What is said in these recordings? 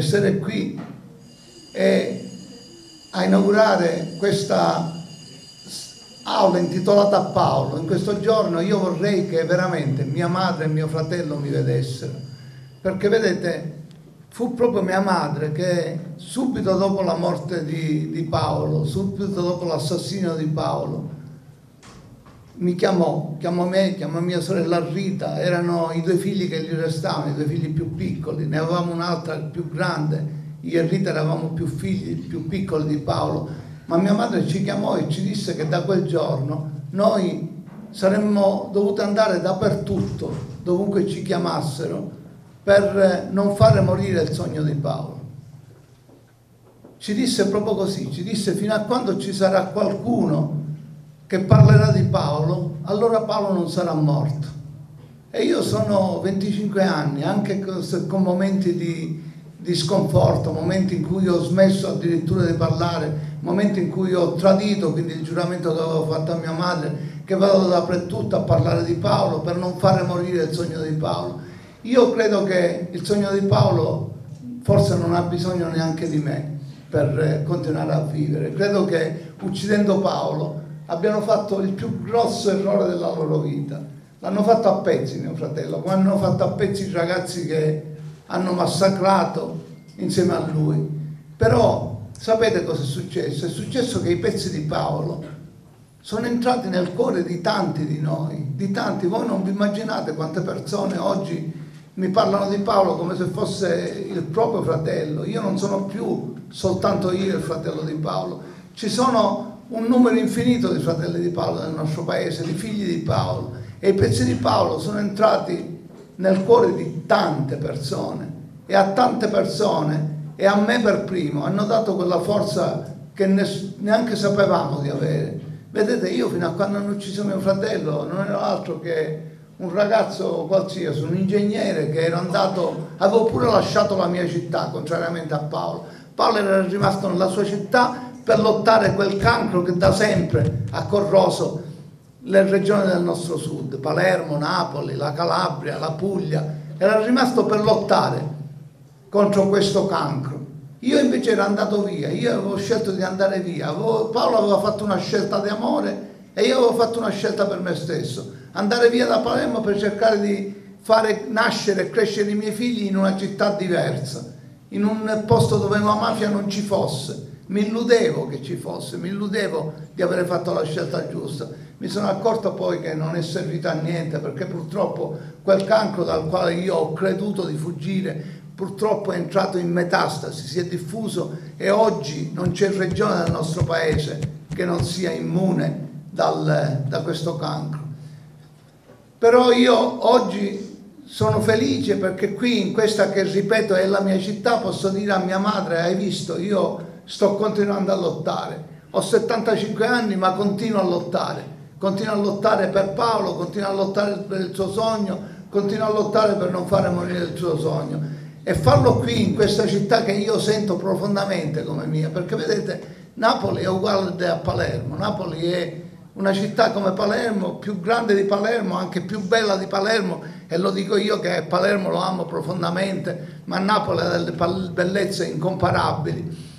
essere qui e a inaugurare questa aula intitolata a Paolo. In questo giorno io vorrei che veramente mia madre e mio fratello mi vedessero, perché vedete, fu proprio mia madre che subito dopo la morte di, di Paolo, subito dopo l'assassinio di Paolo, mi chiamò, chiamò me, chiamò mia sorella Rita, erano i due figli che gli restavano, i due figli più piccoli, ne avevamo un'altra più grande, io e Rita eravamo più figli, più piccoli di Paolo, ma mia madre ci chiamò e ci disse che da quel giorno noi saremmo dovuti andare dappertutto, dovunque ci chiamassero, per non fare morire il sogno di Paolo. Ci disse proprio così, ci disse fino a quando ci sarà qualcuno che parlerà di Paolo, allora Paolo non sarà morto. E io sono 25 anni, anche con momenti di, di sconforto, momenti in cui ho smesso addirittura di parlare, momenti in cui ho tradito, quindi il giuramento che avevo fatto a mia madre, che vado dappertutto a parlare di Paolo per non fare morire il sogno di Paolo. Io credo che il sogno di Paolo forse non ha bisogno neanche di me per continuare a vivere. Credo che uccidendo Paolo abbiano fatto il più grosso errore della loro vita. L'hanno fatto a pezzi, mio fratello, come hanno fatto a pezzi i ragazzi che hanno massacrato insieme a lui. Però sapete cosa è successo? È successo che i pezzi di Paolo sono entrati nel cuore di tanti di noi, di tanti. Voi non vi immaginate quante persone oggi mi parlano di Paolo come se fosse il proprio fratello. Io non sono più soltanto io il fratello di Paolo. Ci sono un numero infinito di fratelli di Paolo nel nostro paese, di figli di Paolo. E i pezzi di Paolo sono entrati nel cuore di tante persone e a tante persone e a me per primo hanno dato quella forza che neanche sapevamo di avere. Vedete, io fino a quando hanno ucciso mio fratello non ero altro che un ragazzo qualsiasi, un ingegnere che ero andato, avevo pure lasciato la mia città, contrariamente a Paolo. Paolo era rimasto nella sua città per lottare quel cancro che da sempre ha corroso le regioni del nostro sud, Palermo, Napoli, la Calabria, la Puglia, era rimasto per lottare contro questo cancro. Io invece ero andato via, io avevo scelto di andare via, Paolo aveva fatto una scelta di amore e io avevo fatto una scelta per me stesso, andare via da Palermo per cercare di fare nascere e crescere i miei figli in una città diversa, in un posto dove la mafia non ci fosse mi illudevo che ci fosse, mi illudevo di aver fatto la scelta giusta. Mi sono accorto poi che non è servito a niente perché purtroppo quel cancro dal quale io ho creduto di fuggire purtroppo è entrato in metastasi, si è diffuso e oggi non c'è regione del nostro paese che non sia immune dal, da questo cancro. Però io oggi sono felice perché qui in questa che ripeto è la mia città posso dire a mia madre hai visto io sto continuando a lottare. Ho 75 anni ma continuo a lottare. Continuo a lottare per Paolo, continuo a lottare per il suo sogno, continuo a lottare per non fare morire il suo sogno. E farlo qui, in questa città che io sento profondamente come mia, perché vedete, Napoli è uguale a Palermo, Napoli è una città come Palermo, più grande di Palermo, anche più bella di Palermo, e lo dico io che Palermo lo amo profondamente, ma Napoli ha delle bellezze incomparabili.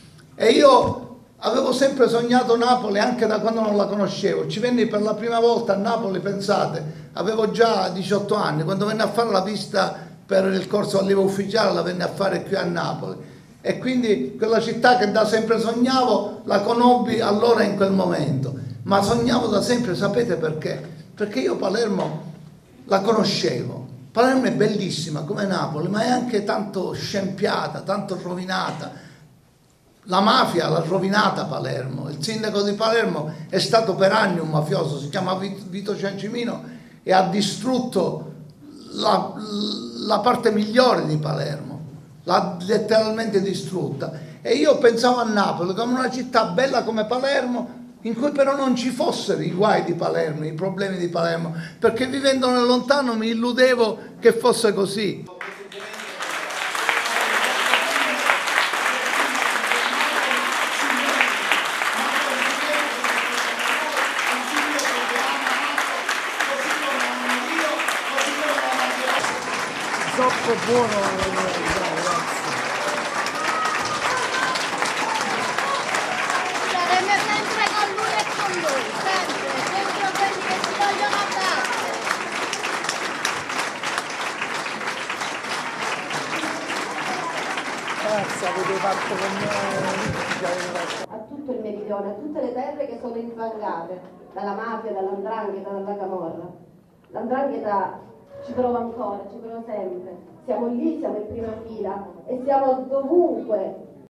E io avevo sempre sognato Napoli anche da quando non la conoscevo. Ci venni per la prima volta a Napoli, pensate, avevo già 18 anni, quando venne a fare la visita per il corso allievo ufficiale la venne a fare qui a Napoli. E quindi quella città che da sempre sognavo la conobbi allora in quel momento. Ma sognavo da sempre, sapete perché? Perché io Palermo la conoscevo. Palermo è bellissima come Napoli, ma è anche tanto scempiata, tanto rovinata la mafia l'ha rovinata Palermo, il sindaco di Palermo è stato per anni un mafioso, si chiama Vito Ciancimino e ha distrutto la, la parte migliore di Palermo, l'ha letteralmente distrutta. E io pensavo a Napoli come una città bella come Palermo, in cui però non ci fossero i guai di Palermo, i problemi di Palermo, perché vivendone lontano mi illudevo che fosse così. molto buono. A tutto il meridione, a tutte le terre che sono infangate dalla mafia, dall'andrangheta, dalla camorra. L'andrangheta ci prova ancora, ci prova sempre. Siamo lì, siamo in prima fila e siamo dovunque